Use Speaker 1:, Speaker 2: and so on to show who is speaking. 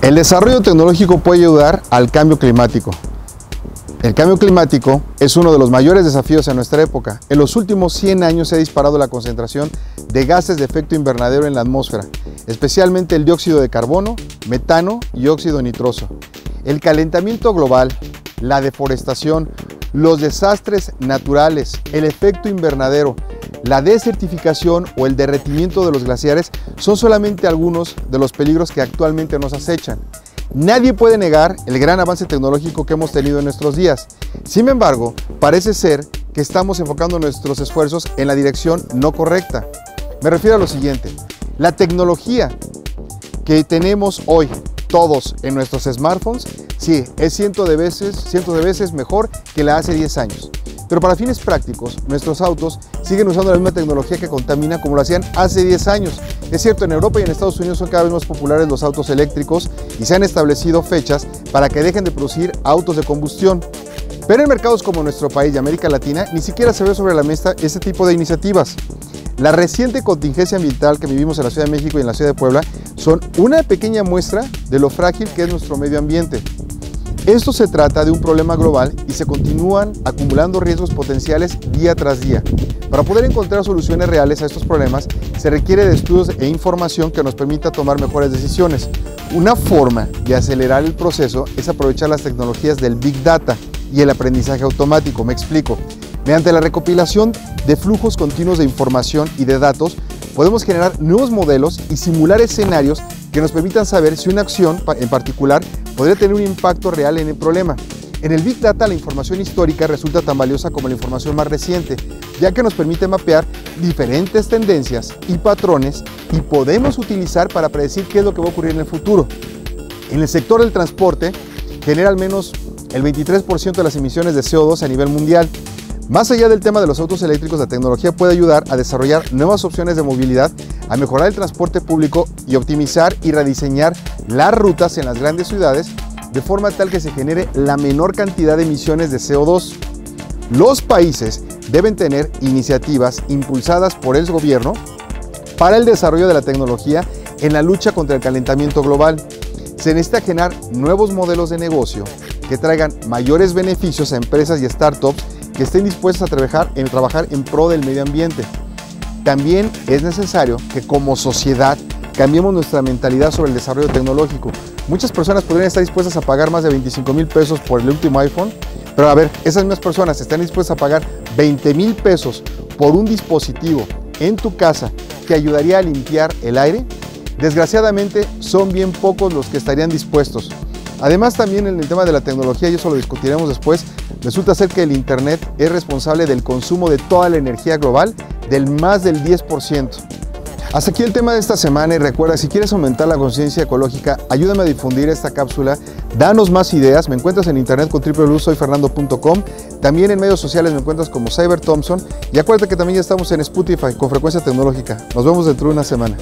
Speaker 1: El desarrollo tecnológico puede ayudar al cambio climático. El cambio climático es uno de los mayores desafíos en nuestra época. En los últimos 100 años se ha disparado la concentración de gases de efecto invernadero en la atmósfera, especialmente el dióxido de carbono, metano y óxido nitroso. El calentamiento global, la deforestación, los desastres naturales, el efecto invernadero, la desertificación o el derretimiento de los glaciares son solamente algunos de los peligros que actualmente nos acechan. Nadie puede negar el gran avance tecnológico que hemos tenido en nuestros días. Sin embargo, parece ser que estamos enfocando nuestros esfuerzos en la dirección no correcta. Me refiero a lo siguiente. La tecnología que tenemos hoy todos en nuestros smartphones, sí, es cientos de veces, cientos de veces mejor que la hace 10 años. Pero para fines prácticos, nuestros autos siguen usando la misma tecnología que contamina como lo hacían hace 10 años. Es cierto, en Europa y en Estados Unidos son cada vez más populares los autos eléctricos y se han establecido fechas para que dejen de producir autos de combustión. Pero en mercados como nuestro país y América Latina ni siquiera se ve sobre la mesa ese tipo de iniciativas. La reciente contingencia ambiental que vivimos en la Ciudad de México y en la Ciudad de Puebla son una pequeña muestra de lo frágil que es nuestro medio ambiente. Esto se trata de un problema global y se continúan acumulando riesgos potenciales día tras día. Para poder encontrar soluciones reales a estos problemas, se requiere de estudios e información que nos permita tomar mejores decisiones. Una forma de acelerar el proceso es aprovechar las tecnologías del Big Data y el aprendizaje automático. Me explico. Mediante la recopilación de flujos continuos de información y de datos, podemos generar nuevos modelos y simular escenarios que nos permitan saber si una acción en particular podría tener un impacto real en el problema. En el Big Data la información histórica resulta tan valiosa como la información más reciente, ya que nos permite mapear diferentes tendencias y patrones y podemos utilizar para predecir qué es lo que va a ocurrir en el futuro. En el sector del transporte genera al menos el 23% de las emisiones de CO2 a nivel mundial. Más allá del tema de los autos eléctricos, la tecnología puede ayudar a desarrollar nuevas opciones de movilidad a mejorar el transporte público y optimizar y rediseñar las rutas en las grandes ciudades de forma tal que se genere la menor cantidad de emisiones de CO2. Los países deben tener iniciativas impulsadas por el gobierno para el desarrollo de la tecnología en la lucha contra el calentamiento global. Se necesita generar nuevos modelos de negocio que traigan mayores beneficios a empresas y startups que estén dispuestas a trabajar en, trabajar en pro del medio ambiente. También es necesario que como sociedad cambiemos nuestra mentalidad sobre el desarrollo tecnológico. Muchas personas podrían estar dispuestas a pagar más de 25 mil pesos por el último iPhone, pero a ver, esas mismas personas están dispuestas a pagar 20 mil pesos por un dispositivo en tu casa que ayudaría a limpiar el aire. Desgraciadamente son bien pocos los que estarían dispuestos. Además también en el tema de la tecnología, y eso lo discutiremos después, resulta ser que el Internet es responsable del consumo de toda la energía global del más del 10%. Hasta aquí el tema de esta semana y recuerda, si quieres aumentar la conciencia ecológica, ayúdame a difundir esta cápsula, danos más ideas, me encuentras en internet con www.soyfernando.com, también en medios sociales me encuentras como Cyber Thompson y acuérdate que también ya estamos en Spotify con frecuencia tecnológica. Nos vemos dentro de una semana.